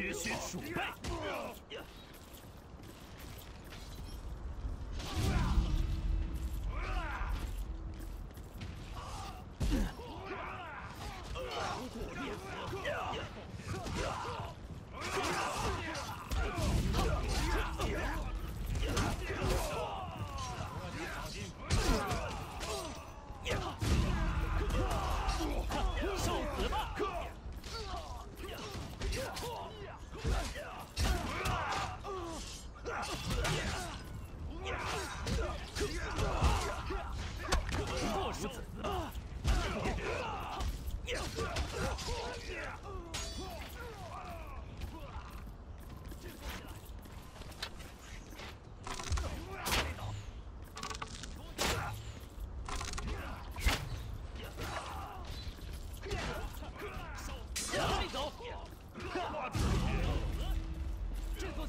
学学鼠辈。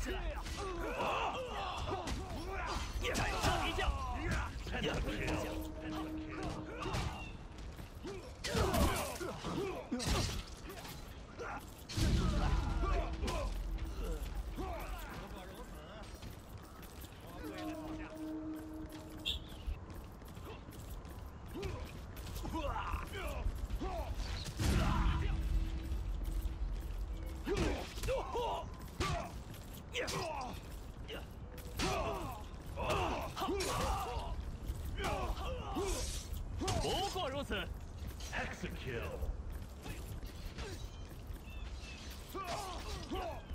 Clear. That's a hexakill.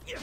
Yeah.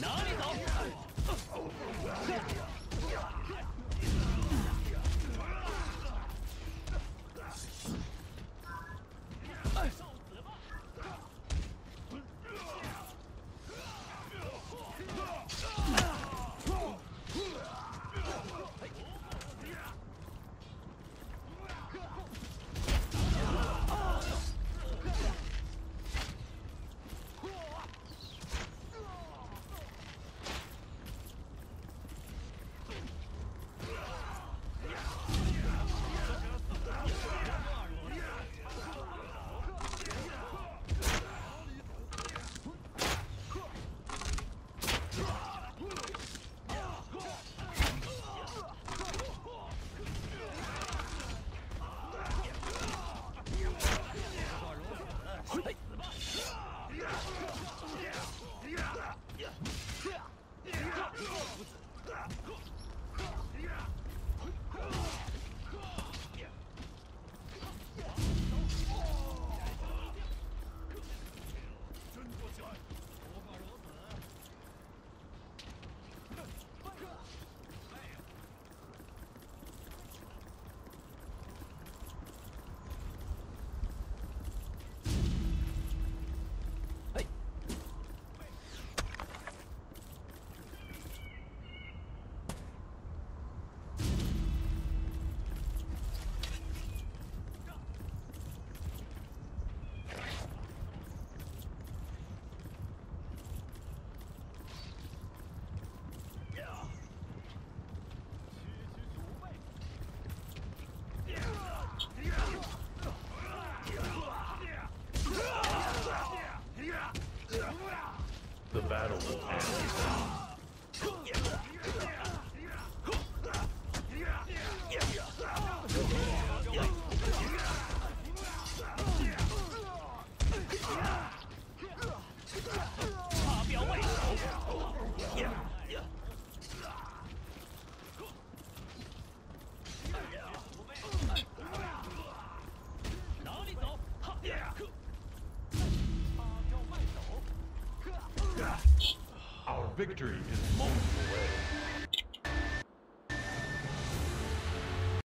哪里找 victory is momentary.